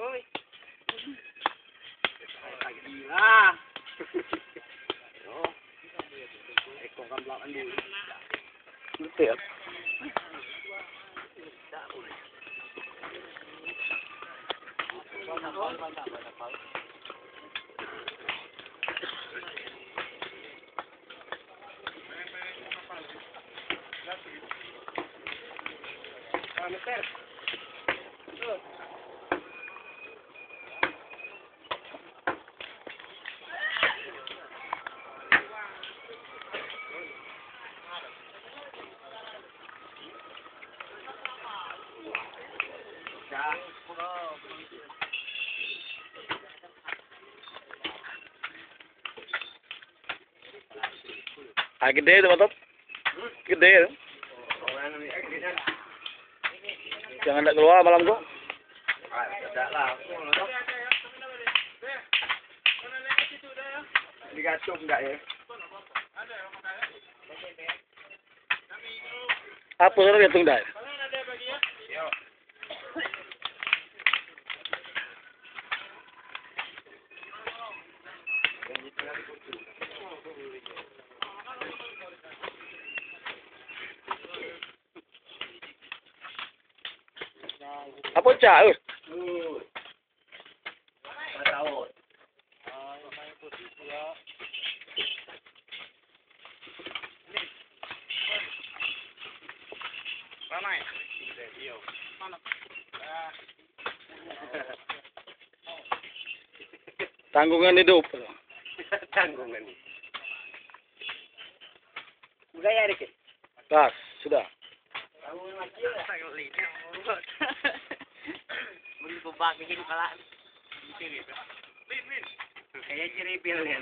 ơi phải gì là đó để còn cầm lọ ăn bùi nó tiệt Thank you. Ah, gede tu betul. Gede tu. Jangan nak keluar malam tu. Enggak ya? Apa tu dia tunggu Apa cak tu? Tanggungan hidup. Tanggungan ni. Gaya dikit. Pas, sudah. Beli kubak bikin kepala. Kayak ceripil ya.